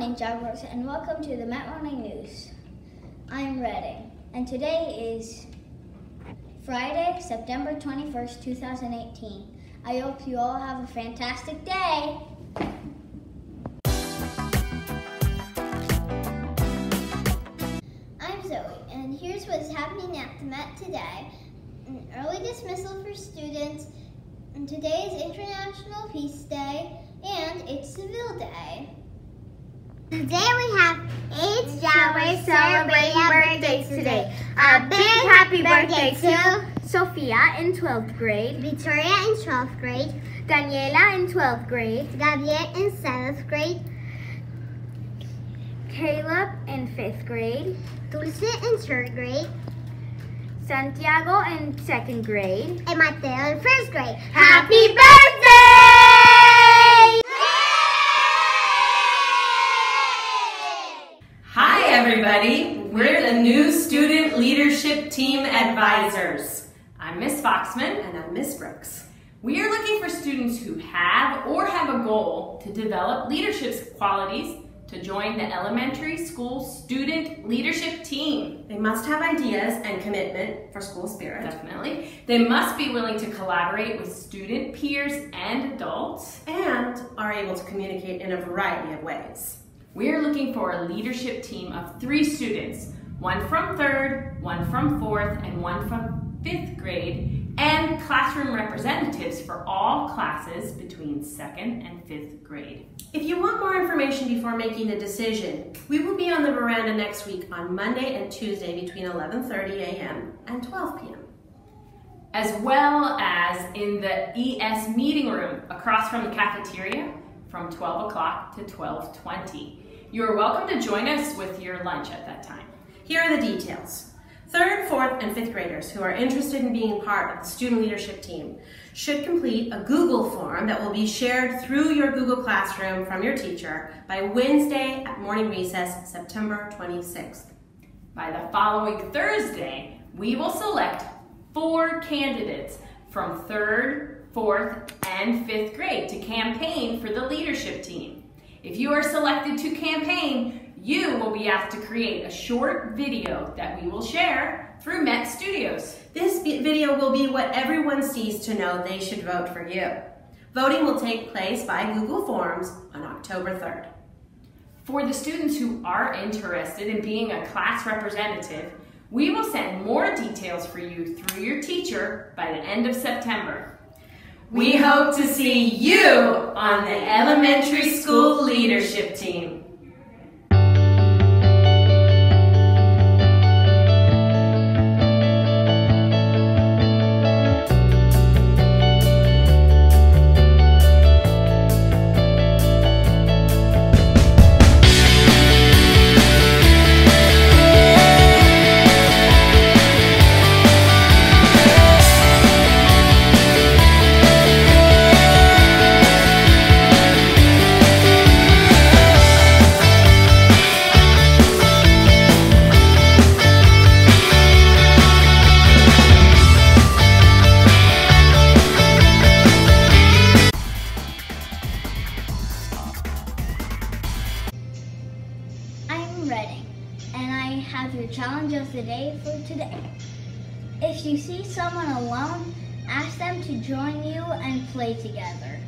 morning, Jaguars, and welcome to the Met Morning News. I'm Redding, and today is Friday, September 21st, 2018. I hope you all have a fantastic day. I'm Zoe, and here's what's happening at the Met today. An early dismissal for students, and today is International Peace Day, and it's Seville Day. Today we have eight showers celebrating birthdays today. A big happy birthday to Sophia in 12th grade, Victoria in 12th grade, Daniela in 12th grade, Gabriel in 7th grade, Caleb in 5th grade, Dulce in 3rd grade, Santiago in 2nd grade, and Mateo in 1st grade. Happy birthday! Everybody. We're the new Student Leadership Team Advisors. I'm Miss Foxman. And I'm Miss Brooks. We are looking for students who have or have a goal to develop leadership qualities to join the elementary school student leadership team. They must have ideas and commitment for school spirit. Definitely. They must be willing to collaborate with student peers and adults. And are able to communicate in a variety of ways. We are looking for a leadership team of three students, one from third, one from fourth, and one from fifth grade, and classroom representatives for all classes between second and fifth grade. If you want more information before making a decision, we will be on the veranda next week on Monday and Tuesday between 11.30 a.m. and 12 p.m. As well as in the ES meeting room across from the cafeteria from 12 o'clock to 12.20. You are welcome to join us with your lunch at that time. Here are the details. Third, fourth, and fifth graders who are interested in being part of the student leadership team should complete a Google form that will be shared through your Google Classroom from your teacher by Wednesday at morning recess, September 26th. By the following Thursday, we will select four candidates from third, fourth, and fifth grade to campaign for the leadership team. If you are selected to campaign, you will be asked to create a short video that we will share through Met Studios. This video will be what everyone sees to know they should vote for you. Voting will take place by Google Forms on October 3rd. For the students who are interested in being a class representative, we will send more details for you through your teacher by the end of September. We hope to see you on the elementary school leadership team. And I have your challenge of the day for today. If you see someone alone, ask them to join you and play together.